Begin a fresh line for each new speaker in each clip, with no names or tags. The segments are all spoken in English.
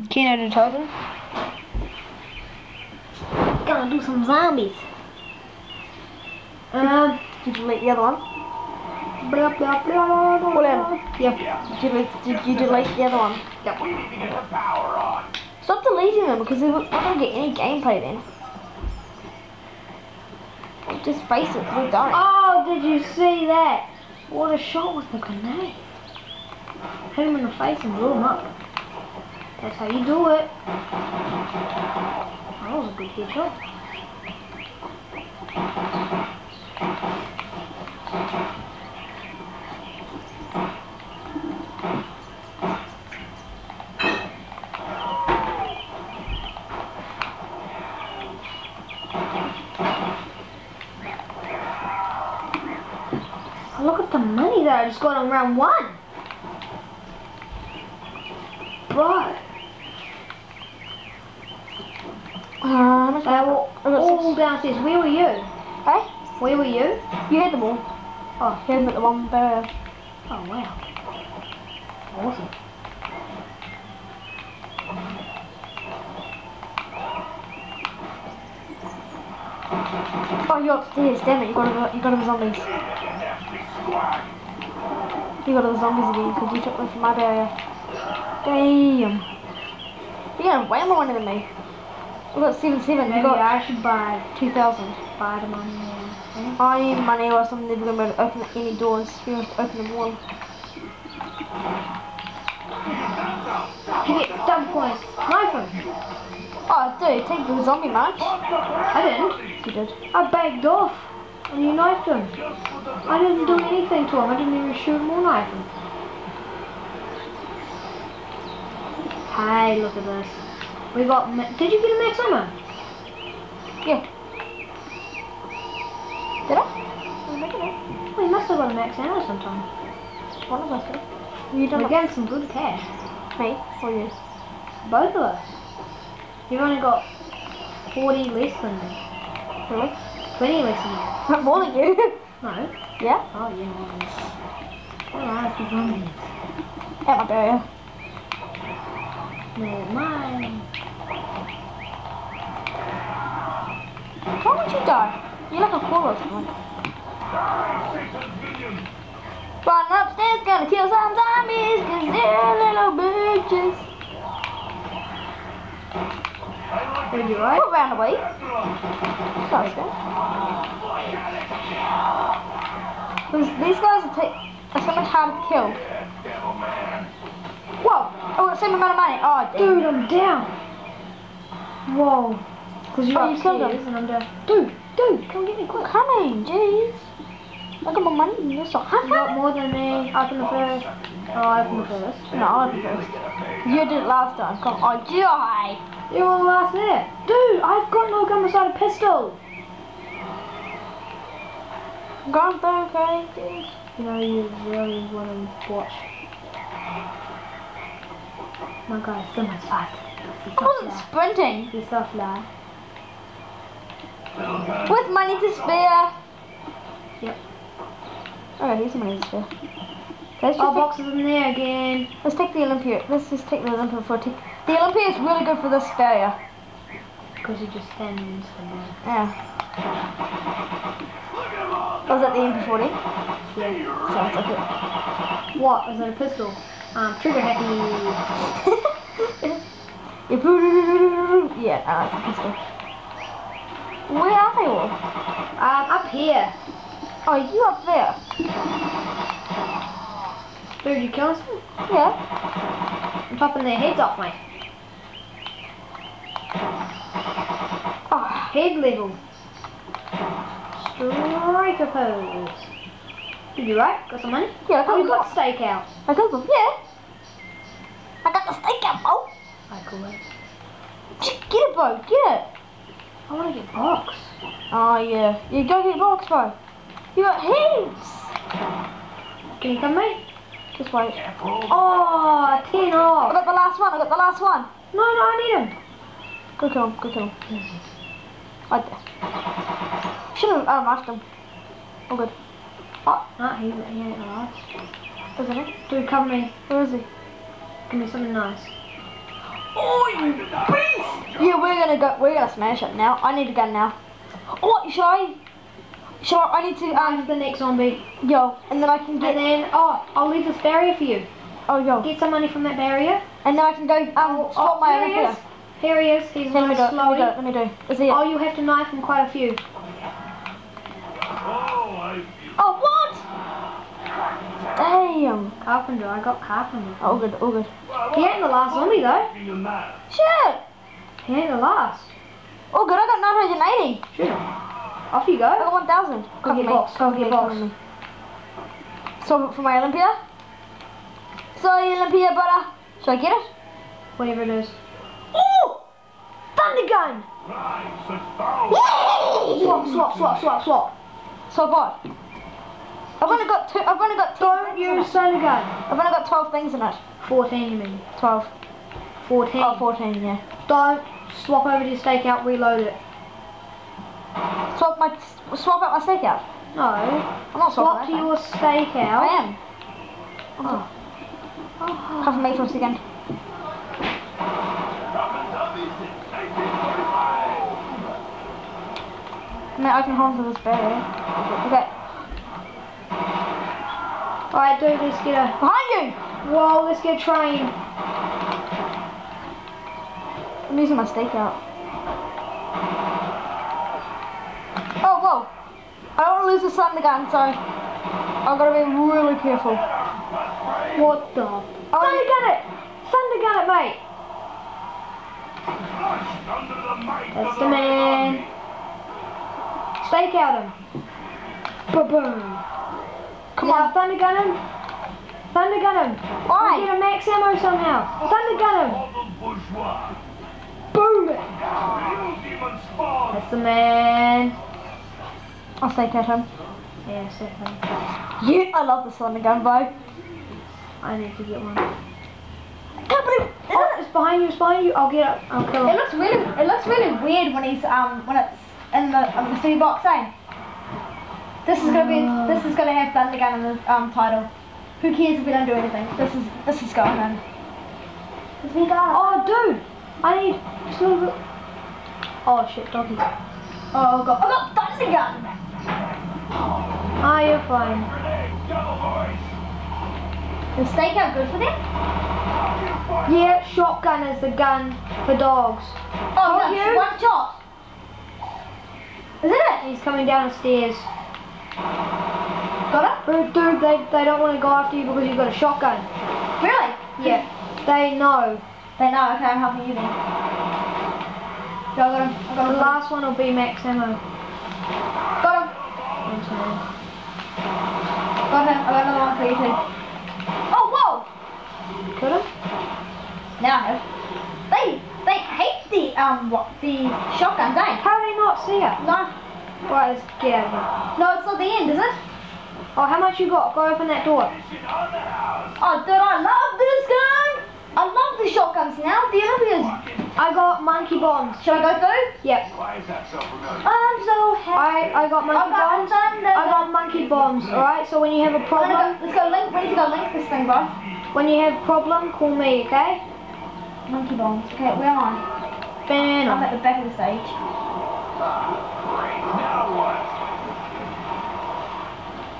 um, Kino der Toten. Gonna do some zombies. Um,
Did you delete the other one?
blah blah blah. blah. Yep.
Did you, delete- did you delete the other one?
Yep.
Stop deleting them because I don't get any gameplay then. Just face it, we don't.
Oh, did you see that? What a shot with the grenade. Hit him in the face and blew him up. That's how you do it. That was a good hit shot. Look at the money that I just got on round one. Bro, All downstairs. Where were you?
Hey,
Where were you?
you hit them all.
Oh,
Hit them at the one barrier.
oh wow. Awesome.
Oh, you're upstairs. Damn it, you got you got the zombies. You got the zombies again because you took them from my barrier. Damn. You got way more than me. We got seven seven. You
Maybe
got
I should buy
two thousand.
buy the money. now.
I need money or I'm never gonna to open any doors. We have to open them all.
You get double coins. Knife him.
Oh, dude, take the zombie march.
I didn't.
You did.
I backed off. And you knifed him. I didn't do anything to him. I didn't even shoot him or knife him. Hey, look at this. We got. Ma- Did you get a max ammo?
Yeah. Did I? It.
Oh, must have got a max ammo sometime.
One of us did. You
We're
done
getting some good cash.
Me or you?
Both of us. You've only got 40 less than me.
Really?
20 less than me.
Not more than you.
No.
yeah?
Oh, yeah, more than. Alright, keep on.
At my barrier.
No, mine.
Why would you die? You're like a or something. Run upstairs, gonna kill some zombies, cause they're little bitches.
Did you right?
Put round away. Sorry, sir. These, guys are, ta- are so much harder to kill. Whoa! Oh, same amount of money. Oh.
Dude, I'm down. Whoa. Because you're
Oh, you killed him.
and I'm down. Dude, dude, come get me quick.
Coming, jeez. I got my money than you, so
You got more than me. Open the first. Oh, open the first.
No, I'll be first. You did it last time. Come on, die.
You were the last there. Dude, I've got no gun beside a pistol.
Gone through, okay, jeez.
You know, you really want to watch. My guy's so much fast. He's
I wasn't sprinting.
He's so fly.
With money to spare.
Yep.
Oh, here's some money to spare. Let's
Oh, boxes in there again.
let's take the Olympia. Let's just take the Olympia for. The Olympia is really good for this area.
Because you just stand in somewhere.
Yeah. Was that the MP40?
Yeah.
Sounds like it.
What? Is that a pistol? Um, trigger happy.
yeah, I like the pistol. Where are they all?
Um, up here.
Oh, you up there?
Dude, you killing some?
Yeah.
I'm popping their heads off, mate.
Oh,
Head level. Striker pose. Did you right? Got some money?
yeah, I
Oh, you
got,
got stakeout.
I got them. Yeah. Get it, bro. Get it.
I want to get box.
Oh, yeah. You go get box, bro. You got heaps.
Can you come, mate?
Just wait.
Oh, 10
I got the last one. I got the last one.
No, no, I need him.
Go kill him. Go kill him. Right there. Should have unmatched him. Oh, good. Oh,
No, he, he ain't alive.
isn't it?
Dude, cover me.
Where is he?
Give me something nice.
Oh, you beast! Yeah, we're gonna go. We're gonna smash it now. I need a gun now. Oh, should I? Should I? I need to.
I'm
Um,
the next zombie.
yo, and then I can get.
And
get.
then, oh, I'll leave this barrier for you.
Oh, yo,
Get some money from that barrier.
and then I can go. Um,
Oh, oh,
my
here he is. Here he is. He's
Let me
nice
do it. Let me do
slowly.
Let me do. it. Is he?
Oh, you have to knife him quite a few.
Oh, what? Damn.
Carpenter, I got Carpenter.
All good. All good.
He ain't the last zombie though.
Shit.
He ain't the last.
Oh, good. I got 980.
Shoot. Off you go.
I got 1,000.
Go
Cover
get box, go
cover
get
me,
box.
So for my Olympia. Sorry, Olympia, butter. Should I get it?
Whatever it is. Oh! Thunder gun! Swap, swap, swap, swap, swap.
So what? I've only got two. I've only got.
Don't use thunder gun.
I've only got 12 things in it.
14 you mean.
12.
14.
Oh, 14. Yeah.
Don't swap over to your stakeout, reload it.
Swap my. Swap out my stakeout.
No.
I'm not swapping.
Swap
to
your stakeout.
I am.
Oh.
Cover me for a second. I mean, I can hold on to this barrier. Okay.
Alright, dude, let's get a.
Behind you!
Whoa, let's get a train.
I'm using my stakeout. Oh, whoa. I don't want to lose the sun again, so I've got to be really careful.
What the?
Oh,
Thunder gun it! Thunder gun it, mate! That's the man. Stakeout him. Ba-boom.
Come
now,
on.
thunder gun him. Thunder gun him.
Why?
We'll get a max ammo somehow. Thunder gun him. Boom it. That's the man.
I'll stakeout him.
Yeah, definitely.
Yeah, I love the thunder gun, bro.
I need to get one.
Can't believe
Oh, it's behind you, it's behind you. I'll get it. I'll kill him.
It looks really, it looks really weird when he's um when it's in the um, the three box eh? This is gonna be this is gonna have thunder gun in the um title. Who cares if we don't do anything? This is this is going in. This is going.
Oh, dude. I need just a little bit. Oh, shit, doggy.
Oh god! I got thunder gun.
Ah, you're fine.
Is stakeout good for them?
Yeah, shotgun is the gun for dogs.
Oh,
Oh, you?
one shot. Is it?
He's coming down the stairs.
Got
Dude, dude, they, they don't want to go after you because you've got a shotgun.
Really?
Yeah, they know.
They know. Okay, I'm helping you then. I got him. I got
The
him.
last one will be max ammo.
Got him. Got him. I got another one for you too. Oh, whoa!
Got him?
Now I have. They they hate the um what the shotguns, eh?
How do they not see it?
No,
Right, let's get out of here.
no, it's not the end, is it?
Oh, how much you got? Go open that door.
Oh, dude, I love this gun. I love the shotguns now. The Olympians.
I got monkey bombs.
Should I go through?
Yep.
I'm so happy.
I, I got monkey
I got
bombs.
thunder.
I got monkey bombs, alright? So when you have a problem,
go, let's go link. We need to go link this thing, bro.
when you have a problem, call me, okay?
Monkey bombs. Okay, where am I? I'm at the back of the stage.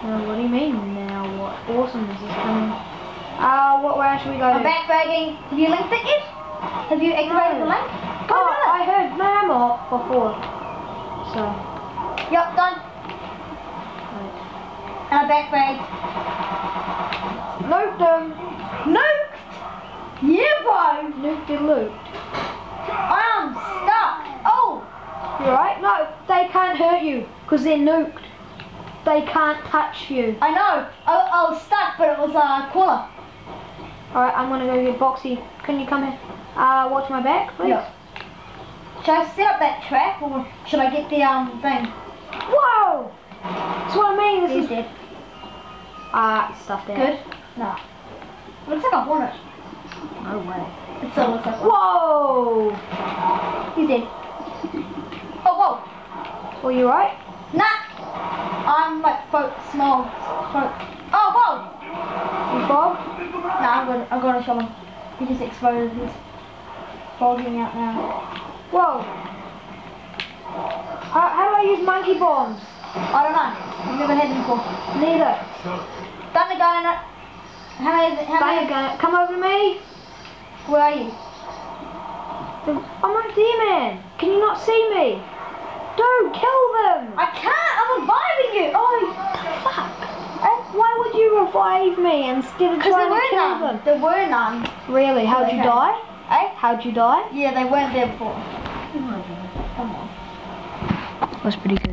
Uh, what do you mean now? What awesomeness is coming? Uh, what where should we go
I'm. Have you linked it yet? Have you activated the link? Go
Oh. I heard mammal before. So,
Yep, done.
right.
And I backbagged.
Nuked them.
Nuked! Yeah, bro!
Nuked and looped.
I'm stuck. Oh!
You alright? No, they can't hurt you because they're nuked. They can't touch you.
I know. I, I was stuck, but it was a uh, cooler.
Alright, I'm gonna go get Boxy. Can you come here? Uh, watch my back, please.
Yeah. Should I set up that trap or should I get the um thing?
Whoa! That's what I mean. This
He's
is
dead.
ah stuff there.
Good? No. Looks like a hornet.
No way.
It still looks like.
Whoa!
He's dead. Oh, whoa.
Well, you right?
Nah. I'm like folk small. Folk. Oh, whoa.
You Bob?
Nah, I'm gonna, I'm gonna show him. He just exploded his. fogging out now.
Whoa. How, how do I use monkey bombs?
I don't know. I've never had them before.
Neither.
Thunder gun in it. How many? How many?
gun. Come over to me.
Where are you?
I'm there, man. Can you not see me? Don't kill them.
I can't. I'm a reviving you. Oh,
Fuck. Why would you revive me instead of trying to kill
none.
them?
There were none.
Really? How'd you die?
Eh?
How'd you die?
Yeah, they weren't there before. Come on.
That's pretty good.